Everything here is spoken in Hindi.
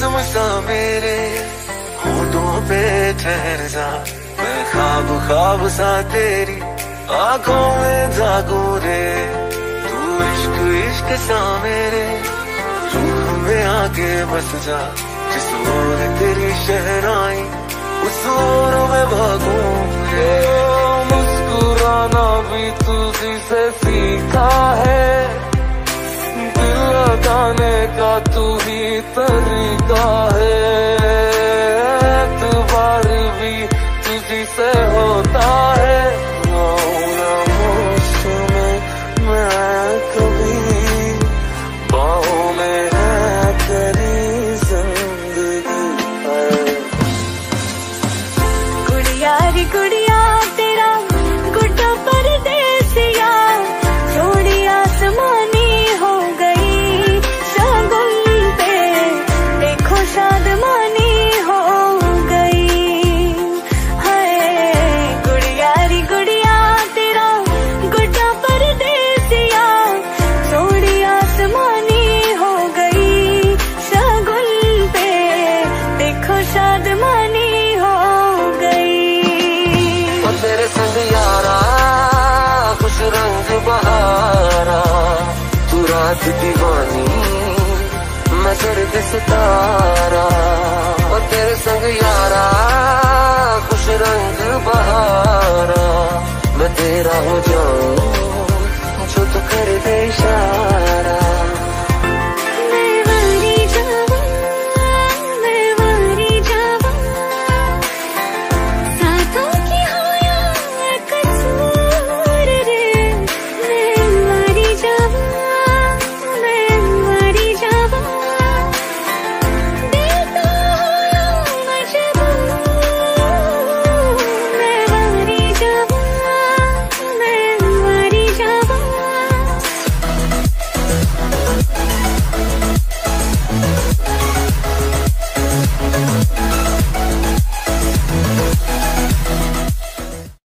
नज्म सा मेरे होठों पे ठहर जा। मैं खाब खाब सा तेरी आँखों में जागू रे। तू इश्क इश्क सा मेरे रूह में आके बस जा। जिस ओर तेरी शहराई उस ओर में भागू रे। मुस्कुराना भी तुझी से सीखा है। दिल लगाने का तू ही तरीका है। एतबार भी तुझी से होता है रात मैं सर्द सितारा और तेरे संग यारा